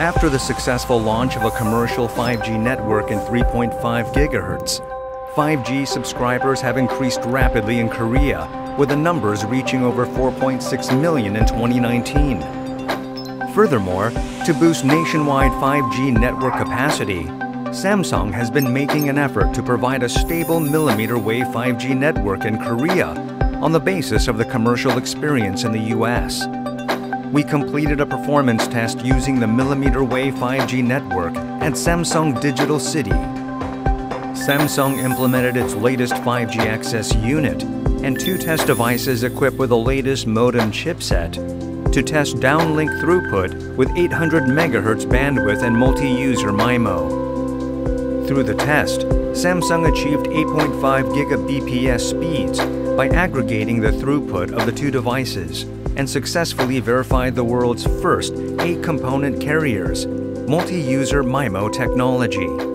After the successful launch of a commercial 5G network in 3.5 gigahertz, 5G subscribers have increased rapidly in Korea, with the numbers reaching over 4.6 million in 2019. Furthermore, to boost nationwide 5G network capacity, Samsung has been making an effort to provide a stable millimeter wave 5G network in Korea on the basis of the commercial experience in the US. We completed a performance test using the millimeter wave 5G network at Samsung Digital City. Samsung implemented its latest 5G access unit and two test devices equipped with the latest modem chipset to test downlink throughput with 800 MHz bandwidth and multi-user MIMO. Through the test, Samsung achieved 8.5 gigabps speeds by aggregating the throughput of the two devices and successfully verified the world's first eight-component carriers, multi-user MIMO technology.